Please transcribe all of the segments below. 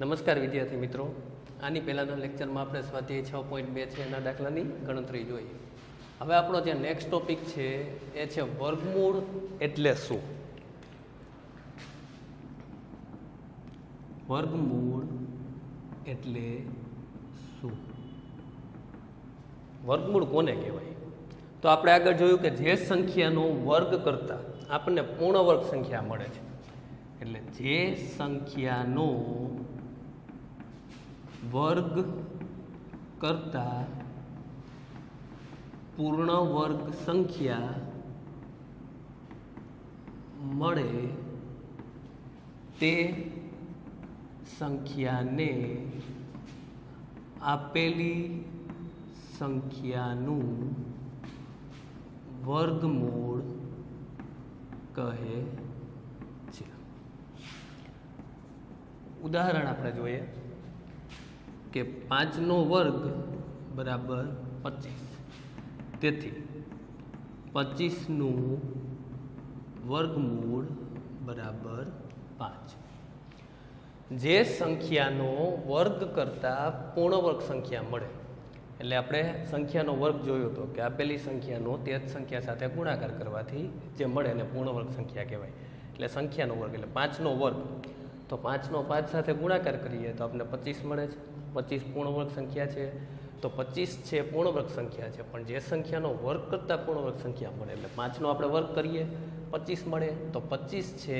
નમસ્કાર વિદ્યાર્થી મિત્રો. આની પહેલાંના લેક્ચરમાં આપણે સ્વાધ્યાય છ પોઈન્ટ બે છે, એના દાખલાની ગણતરી જોઈએ. હવે આપણો જે નેક્સ્ટ ટોપિક છે, એ છે વર્ગમૂળ એટલે શું? વર્ગમૂળ એટલે શું? વર્ગમૂળ કોને કહેવાય? તો આપણે આગળ જોયું કે જે સંખ્યાનો વર્ગ કરતાં આપણને પૂર્ણ વર્ગ સંખ્યા મળે છે. એટલે જે સંખ્યાનો વર્ગ કરતા પૂર્ણ વર્ગ સંખ્યા મળે તે સંખ્યાને આપેલી સંખ્યાનું વર્ગમૂળ કહે છે. ઉદાહરણ આપણે જોઈએ. કે પાંચનો વર્ગ બરાબર પચીસ. તેથી પચીસનું વર્ગમૂળ બરાબર પાંચ. જે સંખ્યાનો વર્ગ કરતાં પૂર્ણ વર્ગ સંખ્યા મળે. એટલે આપણે સંખ્યાનો વર્ગ જોયો હતો કે આપેલી સંખ્યાનો તે જ સંખ્યા સાથે ગુણાકાર કરવાથી જે મળે એને પૂર્ણ વર્ગ સંખ્યા કહેવાય. એટલે સંખ્યાનો વર્ગ, એટલે પાંચનો વર્ગ. તો પાંચનો પાંચ સાથે ગુણાકાર કરીએ તો આપણને પચીસ મળે છે. પચીસ પૂર્ણ વર્ગ સંખ્યા છે, તો પચીસ છે પૂર્ણ વર્ગ સંખ્યા છે. પણ જે સંખ્યાનો વર્ગ કરતાં પૂર્ણ વર્ગ સંખ્યા મળે, એટલે પાંચનો આપણે વર્ગ કરીએ, પચીસ મળે, તો પચીસ છે,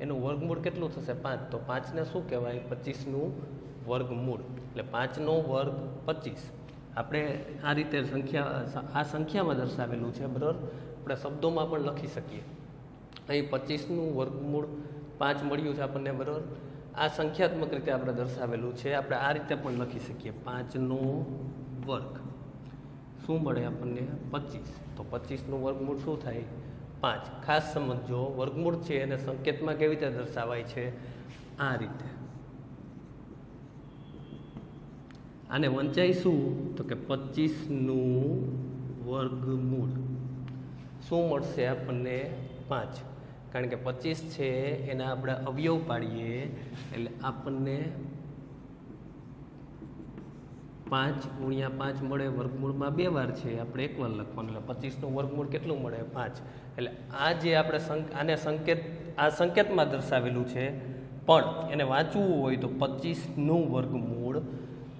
એનું વર્ગમૂળ કેટલું થશે? પાંચ. તો પાંચને શું કહેવાય? પચીસનું વર્ગમૂળ. એટલે પાંચનો વર્ગ પચીસ. આપણે આ રીતે સંખ્યા, આ સંખ્યામાં દર્શાવેલું છે બરાબર આપણે શબ્દોમાં પણ લખી શકીએ. અહીં પચીસનું વર્ગમૂળ પાંચ મળ્યું છે આપણને બરાબર આ સંખ્યાત્મક રીતે આપણે દર્શાવેલું છે. આપણે આ રીતે પણ લખી શકીએ. પાંચનો વર્ગ. શું મળે આપણને? પચીસ. તો પચીસનું વર્ગમૂળ શું થાય? પાંચ. ખાસ સમજો વર્ગમૂળ છે એને સંકેતમાં કેવી રીતે દર્શાવાય છે? આ રીતે. આને વંચાય શું તો કે પચીસનું વર્ગમૂળ. શું મળશે આપણને? પાંચ. કારણ કે પચીસ છે, એના આપણે અવયવ પાડીએ, એટલે આપણને પાંચ ગુણ્યા પાંચ મળે, વર્ગમૂળમાં બે વાર છે, આપણે એક વાર લખવાનું, એટલે પચીસનું વર્ગમૂળ કેટલું મળે? પાંચ. એટલે આ જે આપણે આને સંકેત, આ સંકેતમાં દર્શાવેલું છે, પણ એને વાંચવું હોય તો પચીસનું વર્ગમૂળ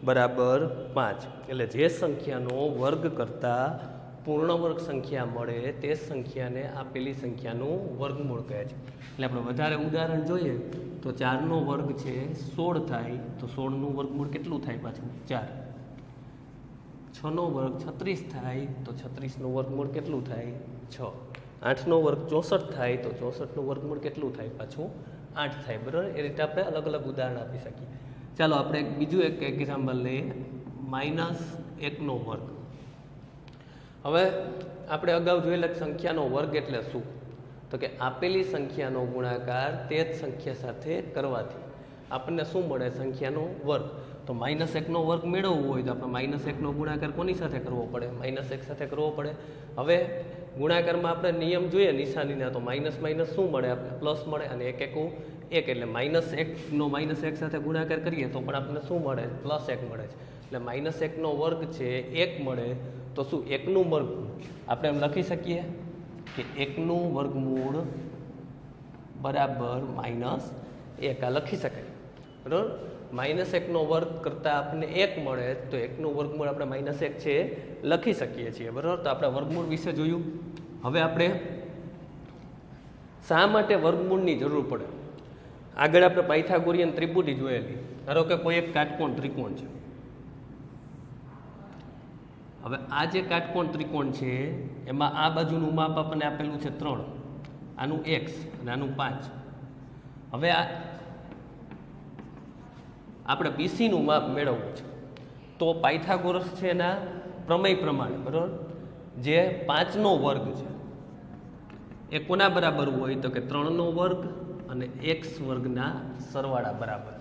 બરાબર પાંચ. એટલે જે સંખ્યાનો વર્ગ કરતાં પૂર્ણ વર્ગ સંખ્યા મળે તે સંખ્યાને આપેલી સંખ્યાનું વર્ગમૂળ કહે છે. એટલે આપણે વધારે ઉદાહરણ જોઈએ તો ચારનો વર્ગ છે સોળ થાય તો સોળનું વર્ગમૂળ કેટલું થાય પાછું? ચાર. છનો વર્ગ છત્રીસ થાય તો છત્રીસનું વર્ગમૂળ કેટલું થાય? છ. આઠનો વર્ગ ચોસઠ થાય તો ચોસઠનું વર્ગમૂળ કેટલું થાય પાછું? આઠ થાય. બરાબર? એ રીતે આપણે અલગ અલગ ઉદાહરણ આપી શકીએ. ચાલો, આપણે બીજું એક એક્ઝામ્પલ લઈએ. માઇનસ એકનો વર્ગ. હવે આપણે અગાઉ જોયેલા સંખ્યાનો વર્ગ એટલે શું? તો કે આપેલી સંખ્યાનો ગુણાકાર તે જ સંખ્યા સાથે કરવાથી આપણને શું મળે સંખ્યાનો વર્ગ? તો માઇનસ એકનો વર્ગ મેળવવો હોય તો આપણે માઇનસ એકનો ગુણાકાર કોની સાથે કરવો પડે? માઇનસ એક સાથે કરવો પડે. હવે ગુણાકારમાં આપણે નિયમ જોઈએ નિશાનીના, તો માઇનસ માઇનસ શું મળે આપણે પ્લસ મળે અને એક એકું એક, એટલે માઇનસ એકનો માઇનસ એક સાથે ગુણાકાર કરીએ તો પણ આપણને શું મળે? પ્લસ એક મળે છે. એટલે માઇનસ એકનો વર્ગ છે, એક મળે તો શું એકનું વર્ગ આપણે એમ લખી શકીએ કે એકનું વર્ગમૂળ બરાબર માઇનસ એક. આ લખી શકાય. બરાબર? માઇનસ એકનો વર્ગ કરતાં આપણને એક મળે તો એકનું વર્ગમૂળ આપણે માઇનસ એક છે લખી શકીએ છીએ. બરાબર? તો આપણે વર્ગમૂળ વિશે જોયું. હવે આપણે શા માટે વર્ગમૂળની જરૂર પડે? આગળ આપણે પાયથાગોરિયન ત્રિપુટી જોયેલી. ધારો કે કોઈ એક કાટકોણ ત્રિકોણ છે. હવે આ જે કાટકોણ ત્રિકોણ છે, એમાં આ બાજુનું માપ આપણને આપેલું છે ત્રણ. આનું એક્સ અને આનું પાંચ. હવે આ આપણે બીસીનું માપ મેળવવું છે. તો પાયથાગોરસ છે એના પ્રમેય પ્રમાણે, બરાબર? જે પાંચનો વર્ગ છે. એ કોના બરાબર હોય? તો કે ત્રણનો વર્ગ અને એક્સ વર્ગના સરવાળા બરાબર.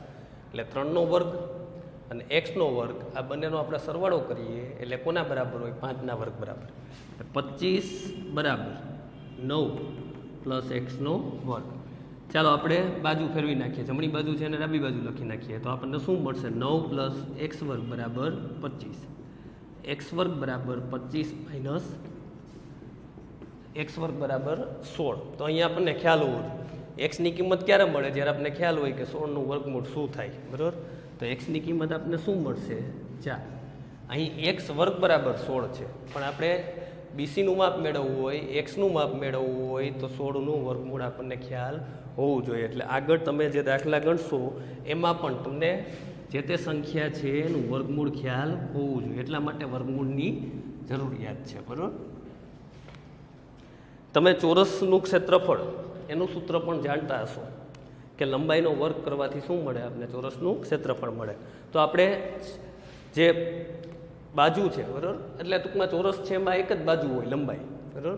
એટલે ત્રણનો વર્ગ અને એક્સનો વર્ગ, આ બંનેનો આપણે સરવાળો કરીએ, એટલે કોના બરાબર હોય? પાંચના વર્ગ બરાબર. પચીસ બરાબર. નવ પ્લસ એક્સનો વર્ગ. ચાલો આપણે બાજુ ફેરવી નાખીએ. જમણી બાજુ છે અને ડાબી બાજુ લખી નાખીએ. તો આપણને શું મળશે? નવ પ્લસ એક્સ વર્ગ બરાબર પચીસ. એક્સ વર્ગ બરાબર પચીસ માઇનસ એક્સ વર્ગ બરાબર સોળ. તો અહીંયા આપણને ખ્યાલ હોવો જોઈએ. એક્સની કિંમત ક્યારે મળે? જ્યારે આપણને ખ્યાલ હોય કે સોળનું વર્ગમૂળ શું થાય? બરાબર? તો એક્સની કિંમત આપણને શું મળશે? ચાર. અહીં એક્સ વર્ગ બરાબર સોળ છે. પણ આપણે બીસીનું માપ મેળવવું હોય એક્સનું માપ મેળવવું હોય, તો સોળનું વર્ગમૂળ આપણને ખ્યાલ હોવું જોઈએ. એટલે આગળ તમે જે દાખલા ગણશો, એમાં પણ તમને જે તે સંખ્યા છે એનું વર્ગમૂળ ખ્યાલ હોવું જોઈએ. એટલા માટે વર્ગમૂળની જરૂરિયાત છે, બરાબર? તમે ચોરસનું ક્ષેત્રફળ, એનું સૂત્ર પણ જાણતા હશો. કે લંબાઈનો વર્ગ કરવાથી શું મળે આપણે ચોરસનું ક્ષેત્રફળ મળે. તો આપણે જે બાજુ છે, બરાબર? એટલે ટૂંકમાં ચોરસ છે, એમાં એક જ બાજુ હોય લંબાઈ, બરાબર?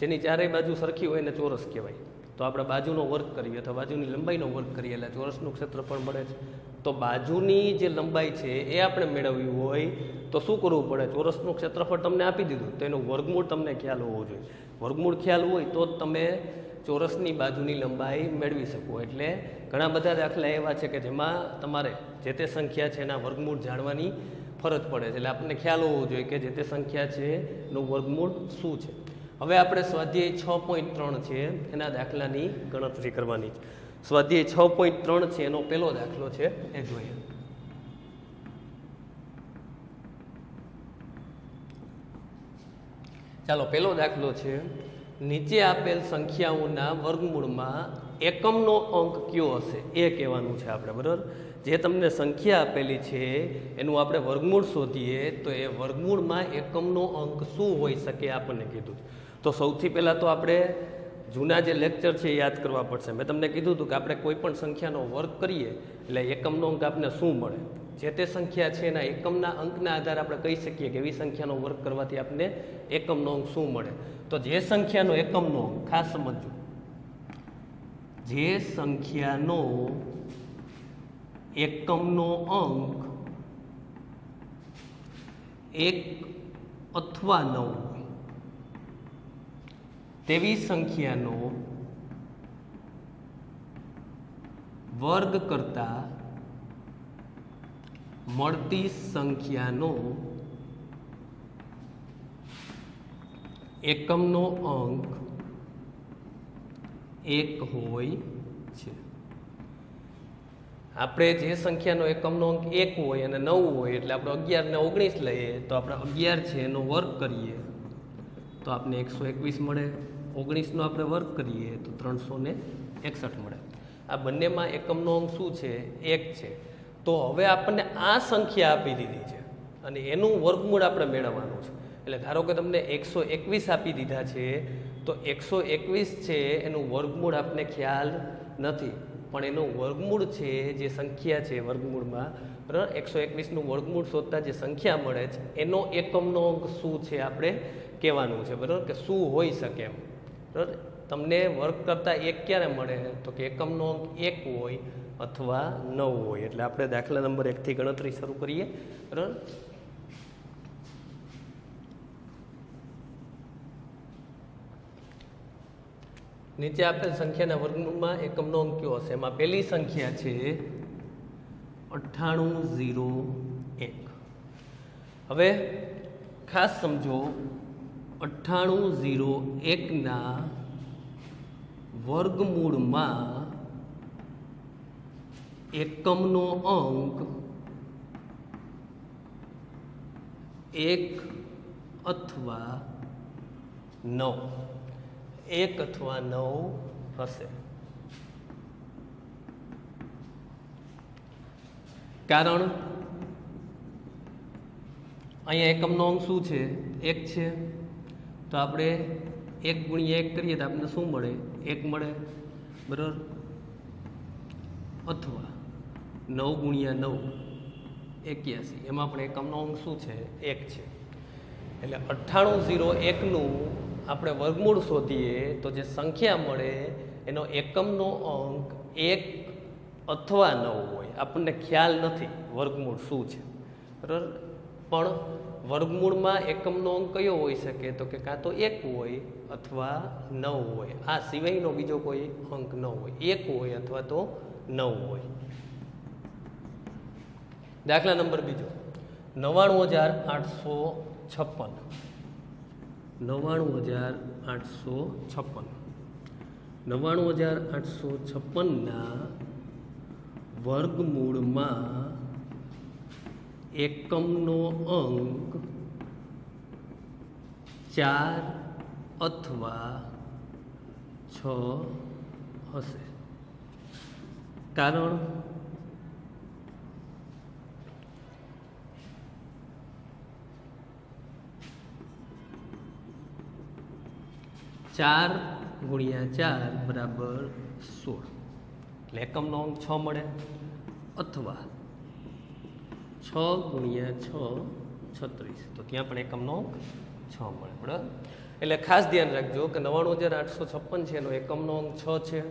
જેની ચારેય બાજુ સરખી હોય એને ચોરસ કહેવાય. તો આપણે બાજુનો વર્ગ કરીએ અથવા બાજુની લંબાઈનો વર્ગ કરીએ એટલે ચોરસનું ક્ષેત્રફળ મળે છે. તો બાજુની જે લંબાઈ છે, એ આપણે મેળવવી હોય તો શું કરવું પડે? ચોરસનું ક્ષેત્રફળ તમને આપી દીધું. તો એનું વર્ગમૂળ તમને ખ્યાલ હોવો જોઈએ. વર્ગમૂળ ખ્યાલ હોય તો જ તમે ચોરસની બાજુની લંબાઈ મેળવી શકો. એટલે ઘણા બધા દાખલા એવા છે કે જેમાં તમારે જે તે સંખ્યા છે એના વર્ગમૂળ જાણવાની ફરજ પડે છે. એટલે આપણને ખ્યાલ હોવો જોઈએ કે જે તે સંખ્યા છે એનું વર્ગમૂળ શું છે. હવે આપણે સ્વાધ્યાય છ પોઈન્ટ ત્રણ છે એના દાખલાની ગણતરી કરવાની છે. સ્વાધ્યાય છ પોઈન્ટ ત્રણ છે એનો પહેલો દાખલો છે એ જોઈએ. ચાલો પહેલો દાખલો છે નીચે આપેલ સંખ્યાઓના વર્ગમૂળમાં એકમનો અંક કયો હશે? એ કહેવાનું છે આપણે, બરાબર? જે તમને સંખ્યા આપેલી છે, એનું આપણે વર્ગમૂળ શોધીએ, તો એ વર્ગમૂળમાં એકમનો અંક શું હોઈ શકે આપણને કીધું તો સૌથી પહેલાં તો આપણે જૂના જે લેક્ચર છે એ યાદ કરવા પડશે. મેં તમને કીધું હતું કે આપણે કોઈ પણ સંખ્યાનો વર્ગ કરીએ, એટલે એકમનો અંક આપણને શું મળે? જે તે સંખ્યા છે એના એકમના અંકના આધારે આપણે કહી શકીએ કે એવી સંખ્યાનો વર્ગ કરવાથી આપણને એકમનો અંક શું મળે? તો જે સંખ્યાનો એકમનો અંક, ખાસ સમજજો. જે સંખ્યાનો એકમનો અંક એક અથવા નવ તેવી સંખ્યાનો વર્ગ કરતા મળતી સંખ્યાનો એકમનો અંક એક હોય છે. આપણે જે સંખ્યાનો એકમનો અંક એક હોય અને નવ હોય, એટલે આપણે અગિયાર ને ઓગણીસ લઈએ, તો આપણે અગિયાર છે એનો વર્ક કરીએ. તો આપણે એકસો એકવીસ મળે, ઓગણીસનો આપણે વર્ક કરીએ, તો ત્રણસો એકસઠ મળે. આ બંનેમાં એકમનો અંક શું છે? એક છે. તો હવે આપણને આ સંખ્યા આપી દીધી છે. અને એનું વર્ગમૂળ આપણે મેળવવાનું છે. એટલે ધારો કે તમને એકસો એકવીસ આપી દીધા છે, તો એકસો એકવીસ છે, એનું વર્ગમૂળ આપને ખ્યાલ નથી. પણ એનું વર્ગમૂળ છે, જે સંખ્યા છે વર્ગમૂળમાં, બરાબર? એકસો એકવીસનું વર્ગમૂળ શોધતા જે સંખ્યા મળે છે, એનો એકમનો અંક શું છે આપણે કહેવાનું છે, બરાબર? કે શું હોઈ શકે એમ. બરાબર? તમને વર્ગ કરતાં એક ક્યારે મળે? તો કે એકમનો અંક એક હોય અથવા નવ હોય. એટલે આપણે દાખલા નંબર એકથી ગણતરી શરૂ કરીએ. બરાબર નીચે આપેલ સંખ્યાના વર્ગમૂળમાં એકમનો અંક કયો હશે? એમાં પહેલી સંખ્યા છે અઠ્ઠાણું ઝીરો એક. હવે ખાસ સમજો. અઠ્ઠાણું ઝીરો એકના વર્ગમૂળમાં એકમનો અંક એક અથવા નવ. એક અથવા નવ હશે. કારણ અહીંયા એકમનો અંક શું છે? એક છે. તો આપણે એક ગુણ્યા એક કરીએ તો આપણને શું મળે? એક મળે? બરાબર? અથવા નવ ગુણ્યા નવ, એક્યાસી. એમાં પણ એકમનો અંક શું છે? એક છે. એટલે અઠ્ઠાણું ઝીરો એકનું આપણે વર્ગમૂળ શોધીએ તો જે સંખ્યા મળે એનો એકમનો અંક એક અથવા નવ હોય. આપણને ખ્યાલ નથી વર્ગમૂળ શું છે. બરાબર? પણ વર્ગમૂળમાં એકમનો અંક કયો હોઈ શકે? તો કે કાં તો એક હોય અથવા નવ હોય. આ સિવાયનો બીજો કોઈ અંક ન હોય. એક હોય અથવા તો નવ હોય. દાખલા નંબર બીજો. નવ્વાણું હજાર આઠસો છપ્પન. નવ્વાણું હજાર આઠસો છપ્પન. નવ્વાણું હજાર આઠસો છપ્પનના વર્ગમૂળમાં એકમનો અંક ચાર અથવા છ હશે. કારણ ચાર ગુણ્યા ચાર બરાબર સોળ. એટલે એકમનો અંક છ મળે. અથવા છ ગુણ્યા છ, છત્રીસ. તો ત્યાં પણ એકમનો છ મળે, બરાબર? એટલે ખાસ ધ્યાન રાખજો કે નવ્વાણું હજાર આઠસો છપ્પન છે એનો એકમનો અંક છ છે,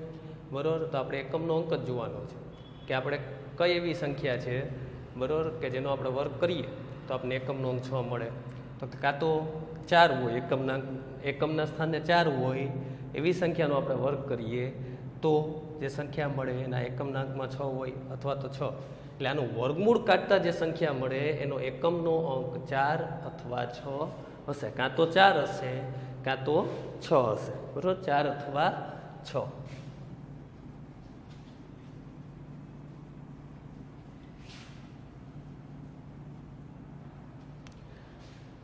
બરાબર? તો આપણે એકમનો અંક જ જોવાનો છે. કે આપણે કઈ એવી સંખ્યા છે, બરાબર? કે જેનો આપણે વર્ક કરીએ, તો આપણને એકમનો અંક છ મળે. તો કાં તો ચાર હોય એકમના એકમના સ્થાને ચાર હોય, એવી સંખ્યાનો આપણે વર્ક કરીએ, તો જે સંખ્યા મળે એના એકમના અંકમાં છ હોય અથવા તો છ. એટલે આનું વર્ગમૂળ કાઢતા જે સંખ્યા મળે, એનો એકમનો અંક ચાર અથવા છ હશે. કાં તો ચાર હશે, કાં તો છ હશે. બરાબર? ચાર અથવા છ.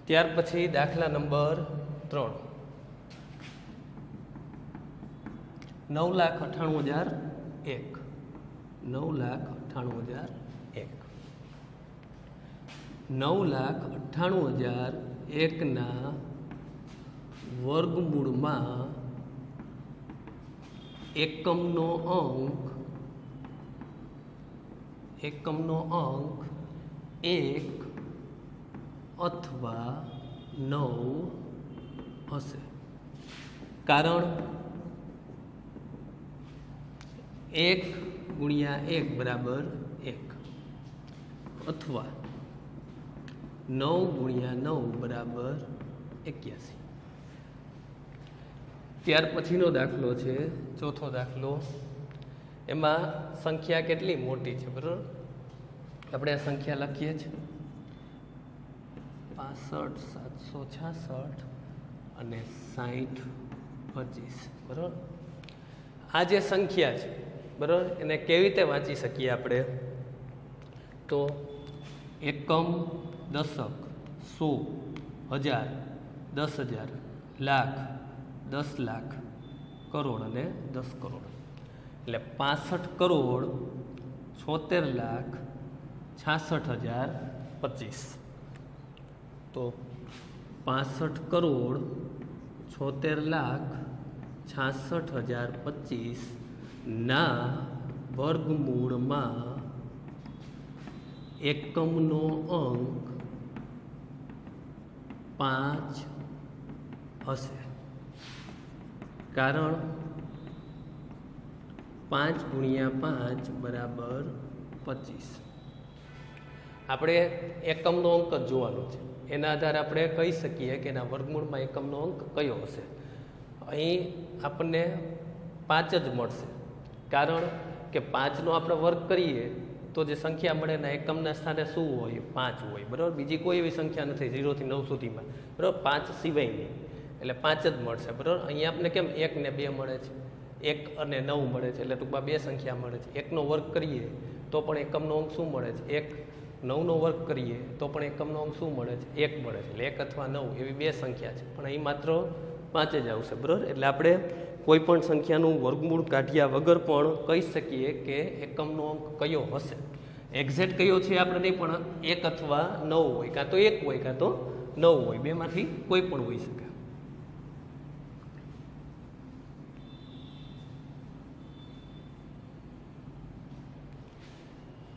ત્યાર પછી દાખલા નંબર ત્રણ. નવ લાખ અઠ્ઠાણું હજાર એક. નવ લાખ અઠ્ઠાણું હજાર નવ લાખ અઠ્ઠાણું હજાર એકના વર્ગમૂળમાં એકમનો અંક એકમનો અંક એક અથવા નવ હશે. કારણ એક ગુણ્યા એક બરાબર એક અથવા નવ ગુણ્યા નવ બરાબર એક્યાસી. ત્યાર પછીનો દાખલો છે, ચોથો દાખલો. એમાં સંખ્યા કેટલી મોટી છે, બરાબર? આપણે આ સંખ્યા લખીએ છીએ. પાસઠ, સાતસો છાસઠ અને સાઠ પચીસ, બરાબર? આ જે સંખ્યા છે, બરાબર? એને કેવી રીતે વાંચી શકીએ આપણે? તો એકમ દશક સો, હજાર, દસ હજાર, લાખ, દસ લાખ, કરોડ અને દસ કરોડ. એટલે પાસઠ કરોડ, છોતેર લાખ, છાસઠ હજાર, પચીસ. તો પાસઠ કરોડ, છોતેર લાખ, છાસઠ હજાર પચીસના વર્ગમૂળમાં એકમનો અંક પાંચ હશે. કારણ પાંચ ગુણ્યા પાંચ બરાબર પચીસ. આપણે એકમનો અંક જ જોવાનો છે. એના આધારે આપણે કહી શકીએ કે એના વર્ગમૂળમાં એકમનો અંક કયો હશે. અહીં આપણને પાંચ જ મળશે. કારણ કે પાંચનો આપણે વર્ગ કરીએ તો જે સંખ્યા મળે ને એકમના સ્થાને શું હોય? પાંચ હોય. બરાબર? બીજી કોઈ એવી સંખ્યા નથી ઝીરોથી નવ સુધીમાં. બરાબર? પાંચ સિવાયની. એટલે પાંચ જ મળશે. બરાબર? અહીંયા આપણે કેમ એક ને બે મળે છે? એક અને નવ મળે છે. એટલે ટૂંકમાં બે સંખ્યા મળે છે. એકનો વર્ગ કરીએ તો પણ એકમનો અંક શું મળે છે? એક. નવનો વર્ગ કરીએ તો પણ એકમનો અંક શું મળે છે? એક મળે છે. એટલે એક અથવા નવ એવી બે સંખ્યા છે. પણ અહીં માત્ર પાંચ જ આવશે. બરાબર? એટલે આપણે કોઈ પણ સંખ્યાનું વર્ગમૂળ કાઢ્યા વગર પણ કહી શકીએ કે એકમનો અંક કયો હશે. એક્ઝેક્ટ કયો છે આપણે નહીં, પણ એક અથવા નવ હોય, કાં તો એક હોય, કાં તો નવ હોય, બેમાંથી કોઈ પણ હોઈ શકે.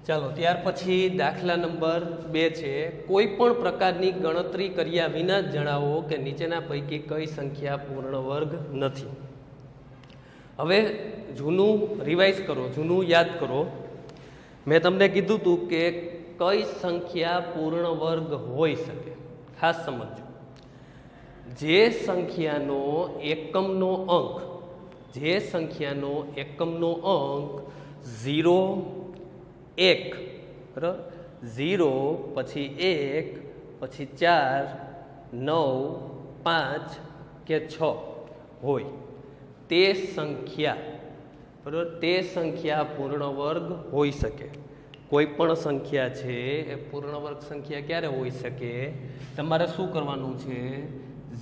ચાલો, ત્યાર પછી દાખલા નંબર બે છે. કોઈ પણ પ્રકારની ગણતરી કર્યા વિના જણાવો કે નીચેના પૈકી કઈ સંખ્યા પૂર્ણ વર્ગ નથી. હવે જૂનું રિવાઇઝ કરો, જૂનું યાદ કરો. મેં તમને કીધું હતું કે કઈ સંખ્યા પૂર્ણ વર્ગ હોઈ શકે? ખાસ સમજજો. જે સંખ્યાનો એકમનો અંક, જે સંખ્યાનો એકમનો અંક ઝીરો, એક, બરાબર? ઝીરો, પછી એક, પછી ચાર, નવ, પાંચ કે છ હોય. તે સંખ્યા, બરાબર? તે સંખ્યા પૂર્ણ વર્ગ હોઈ શકે. કોઈ પણ સંખ્યા છે, એ પૂર્ણ વર્ગ સંખ્યા ક્યારે હોઈ શકે? તમારે શું કરવાનું છે?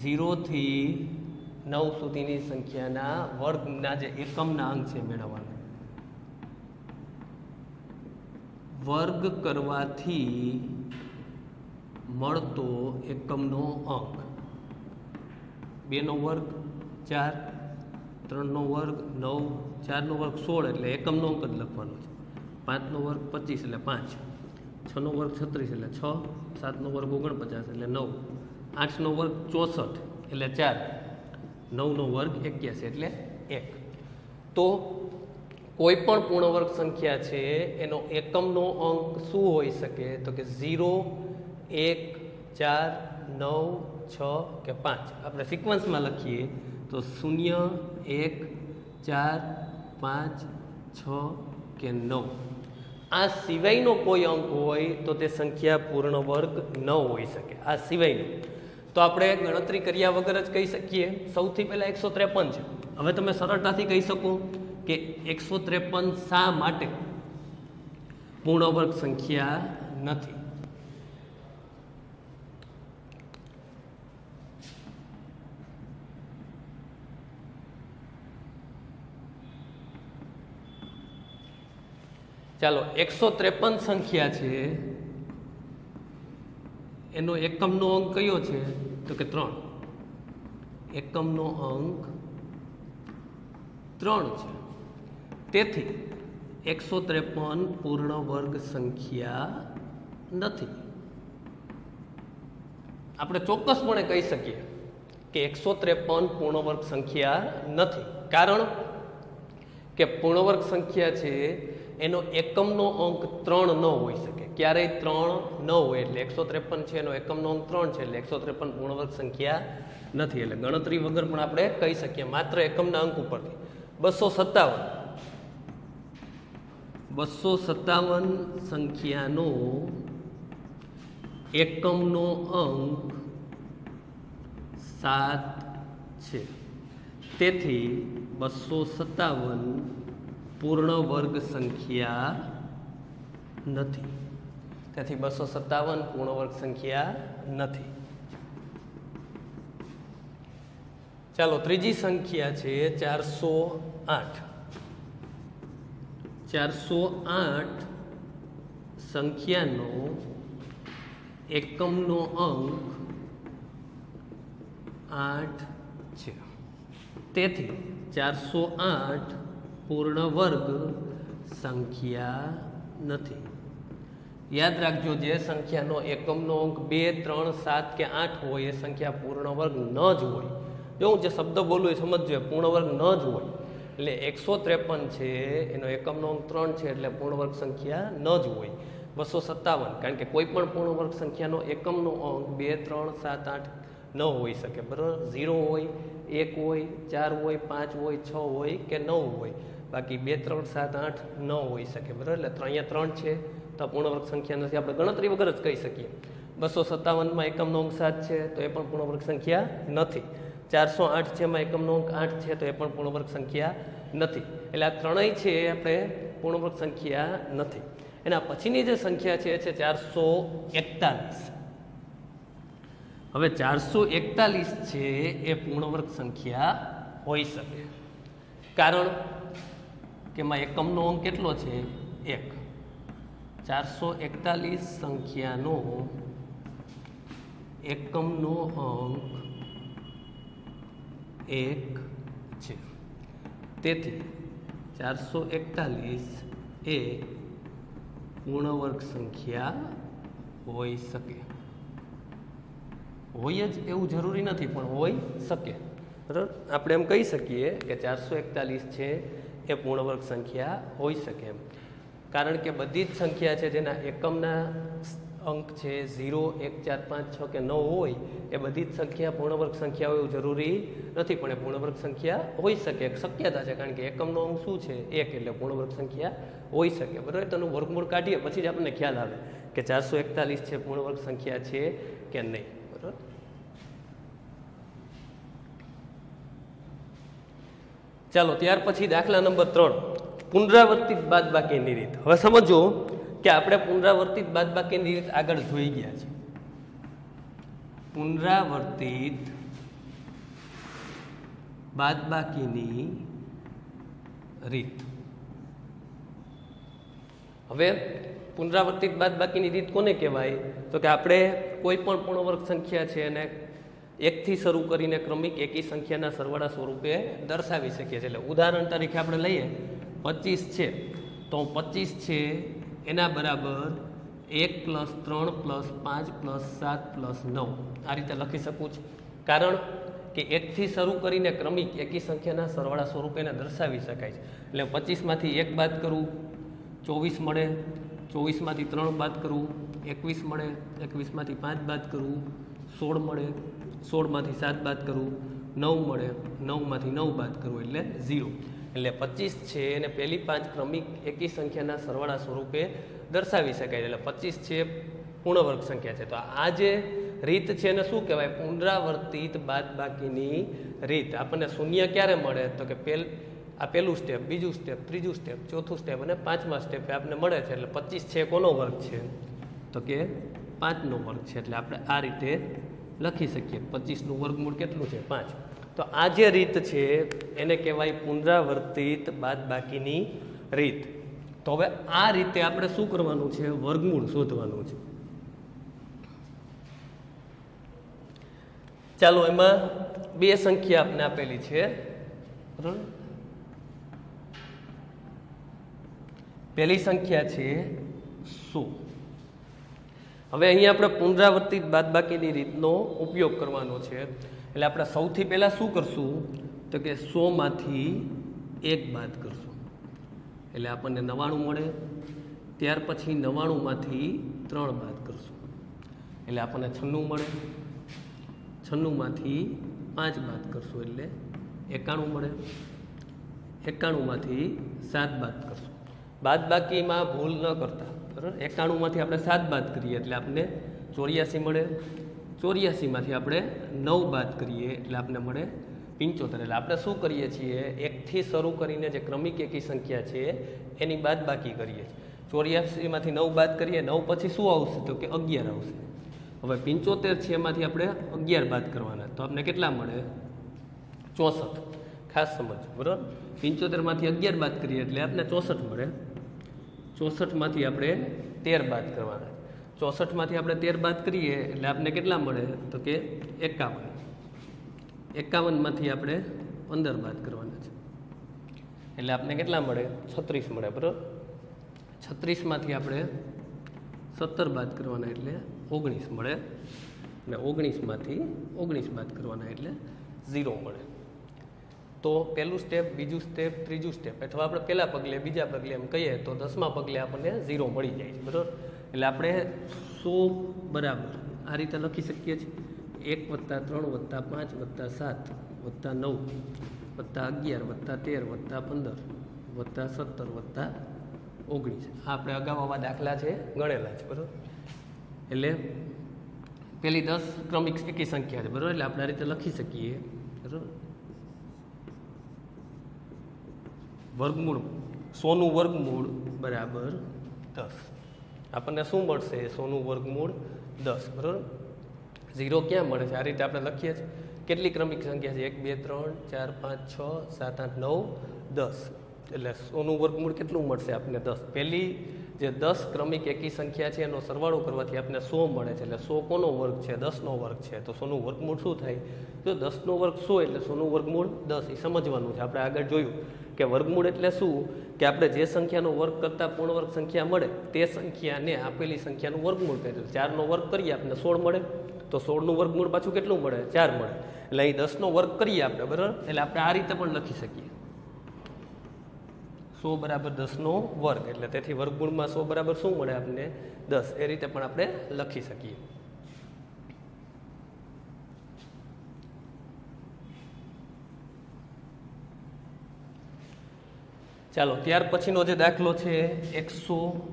ઝીરોથી નવ સુધીની સંખ્યાના વર્ગના જે એકમના અંક છે મેળવવાના. વર્ગ કરવાથી મળતો એકમનો અંક. બેનો વર્ગ, ચાર. ત્રણનો વર્ગ નવ, ચારનો વર્ગ સોળ એટલે એકમનો અંક જ લખવાનો છે. પાંચનો વર્ગ પચીસ એટલે પાંચ. છનો વર્ગ છત્રીસ એટલે છ. સાતનો વર્ગ ઓગણપચાસ એટલે નવ. આઠનો વર્ગ ચોસઠ એટલે ચાર. નવનો વર્ગ એક્યાસી એટલે એક. તો કોઈ પણ પૂર્ણવર્ગ સંખ્યા છે, એનો એકમનો અંક શું હોઈ શકે? તો કે ઝીરો, એક, ચાર, નવ છ કે પાંચ. આપણે સિક્વન્સમાં લખીએ તો શૂન્ય, એક, ચાર, પાંચ, છ કે નવ. આ સિવાયનો કોઈ અંક હોય તો તે સંખ્યા પૂર્ણ વર્ગ ન હોઈ શકે. આ સિવાયનો. તો આપણે ગણતરી કર્યા વગર જ કહી શકીએ. સૌથી પહેલાં એકસો ત્રેપન છે. હવે તમે સરળતાથી કહી શકો કે એકસો ત્રેપન શા માટે? પૂર્ણ વર્ગ સંખ્યા નથી. ચાલો, એકસો ત્રેપન સંખ્યા છે. એનો એકમનો અંક કયો છે? તો કે ત્રણ. એકમનો અંક ત્રણ છે. તેથી, એકસો ત્રેપન પૂર્ણ વર્ગ સંખ્યા નથી. આપણે ચોક્કસપણે કહી શકીએ કે એકસો ત્રેપન પૂર્ણવર્ગ સંખ્યા નથી. કારણ કે પૂર્ણવર્ગ સંખ્યા છે એનો એકમનો અંક ત્રણ ન હોઈ શકે. ક્યારેય ત્રણ ન હોય એટલે એકસો ત્રેપન છે, એનો એકમનો અંક ત્રણ છે એટલે એકસો ત્રેપન પૂર્ણવર્ગ સંખ્યા નથી. એટલે ગણતરી વગર પણ આપણે કહી શકીએ. માત્ર એકમના અંક ઉપરથી. બસો સત્તાવન. બસો સત્તાવન સંખ્યાનો એકમનો અંક સાત છે. તેથી બસો સત્તાવન પૂર્ણ વર્ગ સંખ્યા નથી. તેથી બસો સત્તાવન પૂર્ણ વર્ગ સંખ્યા નથી. ચાલો, ત્રીજી સંખ્યા છે ચારસો આઠ. ચારસો આઠ સંખ્યાનો એકમનો અંક આઠ છે. તેથી ચારસો આઠ પૂર્ણ વર્ગ સંખ્યા નથી. યાદ રાખજો, જે સંખ્યાનો એકમનો અંક બે, ત્રણ, સાત કે આઠ હોય, એ સંખ્યા પૂર્ણ વર્ગ ન જ હોય. જો હું જે શબ્દ બોલું એ સમજજો, એ પૂર્ણ વર્ગ ન જ હોય. એટલે એકસો ત્રેપન છે, એનો એકમનો અંક ત્રણ છે, એટલે પૂર્ણ વર્ગ સંખ્યા ન જ હોય. બસો સત્તાવન, કારણ કે કોઈ પણ પૂર્ણ વર્ગ સંખ્યાનો એકમનો અંક બે, ત્રણ, સાત, આઠ ન હોઈ શકે. બરાબર? ઝીરો હોય, એક હોય, ચાર હોય, પાંચ હોય, છ હોય કે નવ હોય. બાકી બે, ત્રણ, સાત, આઠ ન હોઈ શકે, બરાબર? એટલે અહીંયા ત્રણ છે, તો પૂર્ણવર્ગ સંખ્યા નથી આપણે ગણતરી વગર જ કહી શકીએ. બસો સત્તાવનમાં એકમનો અંક સાત છે, તો એ પણ પૂર્ણવર્ગ સંખ્યા નથી. ચારસો આઠ છે, એમાં એકમનો અંક આઠ છે, તો એ પણ પૂર્ણવર્ગ સંખ્યા નથી. એટલે આ ત્રણેય છે, એ આપણે પૂર્ણવર્ગ સંખ્યા નથી. એના પછીની જે સંખ્યા છે, એ છે ચારસો એકતાલીસ. હવે ચારસો એકતાલીસ છે, એ પૂર્ણવર્ગ સંખ્યા હોઈ શકે. કારણ કે એમાં એકમનો અંક કેટલો છે? એક. ચારસો એકતાલીસ સંખ્યાનો એકમનો અંક એક છે. તેથી ચારસો એકતાલીસ એ પૂર્ણવર્ગ સંખ્યા હોઈ શકે. હોય જ એવું જરૂરી નથી, પણ હોઈ શકે. બરાબર? આપણે એમ કહી શકીએ કે ચારસો એકતાલીસ છે એ પૂર્ણવર્ગ સંખ્યા હોઈ શકે એમ. કારણ કે બધી જ સંખ્યા છે જેના એકમના અંક છે ઝીરો, એક, ચાર, પાંચ, છ કે નવ હોય, એ બધી જ સંખ્યા પૂર્ણવર્ગ સંખ્યા હોય જરૂરી નથી, પણ એ પૂર્ણવર્ગ સંખ્યા હોઈ શકે. શક્યતા છે, કારણ કે એકમનો અંક શું છે? એક, એટલે પૂર્ણવર્ગ સંખ્યા હોઈ શકે. બરાબર? તેનું વર્ગમૂળ કાઢીએ, પછી જ આપણને ખ્યાલ આવે કે ચારસો એકતાલીસ છે, પૂર્ણવર્ગ સંખ્યા છે કે નહીં બરાબર ચાલો, ત્યાર પછી દાખલા નંબર ત્રણ. પુનરાવર્તિત બાદબાકીની રીત હવે સમજો કે આપણે પુનરાવર્તિત બાદબાકીની રીત આગળ જોઈ ગયા છે. પુનરાવર્તિત બાદબાકીની રીત હવે પુનરાવર્તિત બાદબાકીની રીત કોને કહેવાય? તો કે આપણે કોઈ પણ પૂર્ણવર્ગ સંખ્યા છે એને એકથી શરૂ કરીને ક્રમિક એકી સંખ્યાના સરવાળા સ્વરૂપે દર્શાવી શકીએ છીએ. એટલે ઉદાહરણ તરીકે આપણે લઈએ, પચીસ છે. તો પચીસ છે, એના બરાબર એક પ્લસ ત્રણ પ્લસ પાંચ પ્લસ સાત પ્લસ નવ. આ રીતે લખી શકું છું. કારણ કે એકથી શરૂ કરીને ક્રમિક એકી સંખ્યાના સરવાળા સ્વરૂપે એને દર્શાવી શકાય છે. એટલે પચીસમાંથી એક બાદ કરવું ચોવીસ મળે, ચોવીસમાંથી ત્રણ બાદ કરવું એકવીસ મળે, એકવીસમાંથી પાંચ બાદ કરવું સોળ મળે, સોળમાંથી સાત બાદ કરવું નવ મળે, નવમાંથી નવ બાદ કરવું એટલે ઝીરો. એટલે પચીસ છે એને પહેલી પાંચ ક્રમિક એકી સંખ્યાના સરવાળા સ્વરૂપે દર્શાવી શકાય એટલે પચીસ છે પૂર્ણવર્ગ સંખ્યા છે. તો આ જે રીત છે એને શું કહેવાય? પુનરાવર્તિત બાદ બાકીની રીત. આપણને શૂન્ય ક્યારે મળે? તો કે પેલ, આ પહેલું સ્ટેપ બીજું સ્ટેપ ત્રીજું સ્ટેપ ચોથું સ્ટેપ અને પાંચમા સ્ટેપે આપણને મળે છે. એટલે પચીસ છે કોનો વર્ગ છે? તો કે પાંચનો વર્ગ છે એટલે આપણે આ રીતે લખી શકીએ. પચીસનું વર્ગમૂળ કેટલું છે? પાંચ. તો આ જે રીત છે, એને કહેવાય પુનરાવર્તિત બાદબાકીની રીત. તો હવે આ રીતે આપણે શું કરવાનું છે? વર્ગમૂળ શોધવાનું છે. ચાલો, એમાં બે સંખ્યા આપણે આપેલી છે. બરાબર? પહેલી સંખ્યા છે સો હવે અહીંયા આપણે પુનરાવર્તિત બાદબાકીની રીતનો ઉપયોગ કરવાનો છે. એટલે આપણે સૌથી પહેલાં શું કરશું? તો કે સોમાંથી એક બાદ કરશું. એટલે આપણને નવાણું મળે. ત્યાર પછી નવાણુંમાંથી ત્રણ બાદ કરશું. એટલે આપણને છન્નું મળે. છન્નુંમાંથી પાંચ બાદ કરશું. એટલે એકાણું મળે. એકાણુંમાંથી સાત બાદ કરશું. બાદ બાકીમાં ભૂલ ન કરતા. બરાબર? એકાણુંમાંથી આપણે સાત બાદ કરીએ એટલે આપણને ચોર્યાસી મળે. ચોર્યાસીમાંથી આપણે નવ બાદ કરીએ એટલે આપણને મળે પંચોતેર. એટલે આપણે શું કરીએ છીએ? એકથી શરૂ કરીને જે ક્રમિક એકી સંખ્યા છે, એની બાદ બાકી કરીએ છીએ. ચોર્યાસીમાંથી નવ બાદ કરીએ, નવ પછી શું આવશે? તો કે અગિયાર આવશે. હવે પંચોતેર છે એમાંથી આપણે અગિયાર બાદ કરવાના. તો આપણે કેટલા મળે? ચોસઠ. ખાસ સમજ બરાબર? પંચોતેરમાંથી અગિયાર બાદ કરીએ એટલે આપણે ચોસઠ મળે. ચોસઠમાંથી આપણે તેર બાદ કરવાના. ચોસઠમાંથી આપણે તેર બાદ કરીએ એટલે આપને કેટલા મળે? તો કે એકાવન. એકાવનમાંથી આપણે પંદર બાદ કરવાના છે. એટલે આપને કેટલા મળે? છત્રીસ મળે, બરાબર? છત્રીસમાંથી આપણે સત્તર બાદ કરવાના એટલે ઓગણીસ મળે. અને ઓગણીસમાંથી ઓગણીસ બાદ કરવાના એટલે ઝીરો મળે. તો પહેલું સ્ટેપ બીજું સ્ટેપ ત્રીજું સ્ટેપ અથવા આપણે પહેલા પગલે, બીજા પગલે એમ કહીએ તો દસમા પગલે આપણને ઝીરો મળી જાય છે, બરાબર? એટલે આપણે સો બરાબર આ રીતે લખી શકીએ છીએ. એક વત્તા ત્રણ વત્તા પાંચ વત્તા સાત વત્તા નવ વત્તા અગિયાર વત્તા તેર વત્તા પંદર વત્તા સત્તર વત્તા ઓગણીસ. આ આપણે અગાઉ આવા દાખલા છે, ગણેલા છે, બરાબર? એટલે પેલી દસ ક્રમિક એકી સંખ્યા છે, બરાબર? એટલે આપણે આ રીતે લખી શકીએ, બરાબર? વર્ગમૂળ. સોનું વર્ગમૂળ. બરાબર. દસ. આપણને શું મળશે? સોનું વર્ગમૂળ દસ બરાબર? ઝીરો ક્યાં મળે છે? આ રીતે આપણે લખીએ છીએ. કેટલી ક્રમિક સંખ્યા છે? એક બે ત્રણ ચાર પાંચ છ સાત આઠ નવ દસ. એટલે સોનું વર્ગમૂળ કેટલું મળશે આપણને દસ. પહેલી જે દસ ક્રમિક એકી સંખ્યા છે એનો સરવાળો કરવાથી આપણને સો મળે છે. એટલે સો કોનો વર્ગ છે? દસનો વર્ગ છે. તો સોનું વર્ગમૂળ શું થાય? તો દસનો વર્ગ સો એટલે સોનું વર્ગમૂળ દસ. એ સમજવાનું છે. આપણે આગળ જોયું કે વર્ગમૂળ એટલે શું? કે આપણે જે સંખ્યાનો વર્ગ કરતાં પૂર્ણ વર્ગ સંખ્યા મળે, તે સંખ્યાને આપેલી સંખ્યાનું વર્ગમૂળ કહીએ ચારનો વર્ગ કરીએ આપણને સોળ મળે. તો સોળનું વર્ગમૂળ પાછું કેટલું મળે? ચાર મળે. એટલે અહીં દસનો વર્ગ કરીએ આપણે, બરાબર? એટલે આપણે આ રીતે પણ લખી શકીએ. સો બરાબર દસનો વર્ગ. એટલે તેથી વર્ગગુણમાં સો બરાબર શું મળે આપણને દસ? એ રીતે પણ આપણે લખી શકીએ. ચાલો, ત્યાર પછીનો જે દાખલો છે એકસો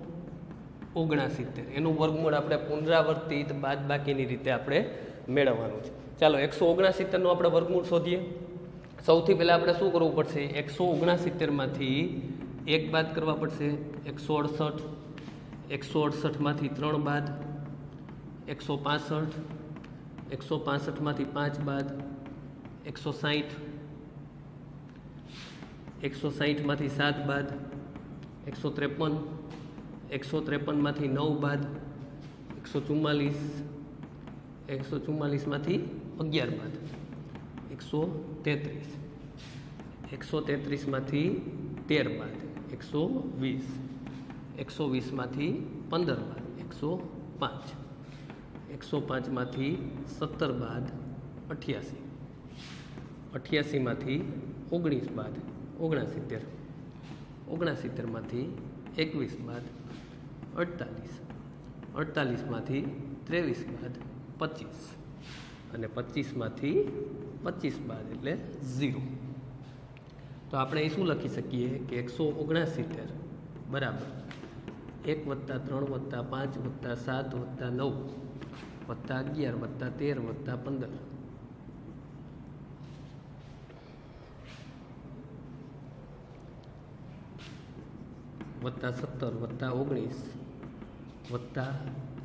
ઓગણસિત્તેર. એનું વર્ગમૂળ આપણે પુનરાવર્તિત બાદ બાકીની રીતે આપણે મેળવવાનું છે. ચાલો, એકસો ઓગણસિત્તેરનું આપણે વર્ગમૂળ શોધીએ. સૌથી પહેલાં આપણે શું કરવું પડશે? એકસો ઓગણસિત્તેરમાંથી એક બાદ કરવા પડશે. એકસો અડસઠ, એકસો અડસઠમાંથી ત્રણ બાદ, એકસો પાસઠ, એકસો પાસઠમાંથી પાંચ બાદ, એકસો સાઠ એકસો સાહીઠમાંથી સાત બાદ, એકસો ત્રેપન, એકસો ત્રેપનમાંથી નવ બાદ, એકસો ચુમ્માલીસ, એકસો ચુમ્માલીસમાંથી અગિયાર બાદ, એકસો તેત્રીસ, એકસો તેત્રીસમાંથી તેર બાદ. એકસો વીસ. એકસો વીસમાંથી પંદર બાદ એકસો પાંચ. એકસો પાંચમાંથી સત્તર બાદ અઠ્યાસી. અઠ્યાસીમાંથી ઓગણીસ બાદ ઓગણસિત્તેર. ઓગણસિત્તેરમાંથી એકવીસ બાદ અડતાલીસ. અડતાલીસમાંથી ત્રેવીસ બાદ પચીસ. અને પચીસમાંથી પચીસ બાદ એટલે ઝીરો. તો આપણે એ શું લખી શકીએ કે એકસો ઓગણસિત્તેર? બરાબર. એક વત્તા ત્રણ વત્તા પાંચ વત્તા સાત વત્તા નવ વત્તા અગિયાર વત્તા તેર વત્તા પંદર. વત્તા સત્તર વત્તા ઓગણીસ વત્તા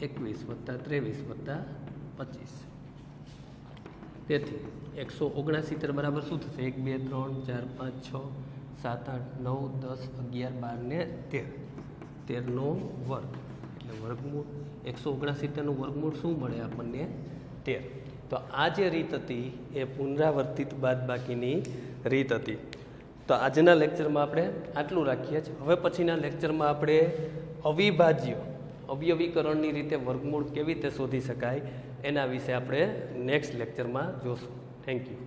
એકવીસ વત્તા ત્રેવીસ વત્તા પચીસ. તેથી એકસો ઓગણસિત્તેર બરાબર શું થશે? એક, બે, ત્રણ, ચાર, પાંચ, છ, સાત, આઠ, નવ, દસ, અગિયાર, બાર ને તેર. તેરનો વર્ગ. એટલે વર્ગમૂળ, એકસો ઓગણસિત્તેરનું વર્ગમૂળ શું મળે આપણને? તેર. તો આ જે રીત હતી એ પુનરાવર્તિત બાદબાકીની રીત હતી. તો આજના લેક્ચરમાં આપણે આટલું રાખીએ છીએ. હવે પછીના લેક્ચરમાં આપણે અવિભાજ્ય, અવયવીકરણની રીતે વર્ગમૂળ કેવી રીતે શોધી શકાય એના વિશે આપણે નેક્સ્ટ લેક્ચરમાં જોશું. Thank you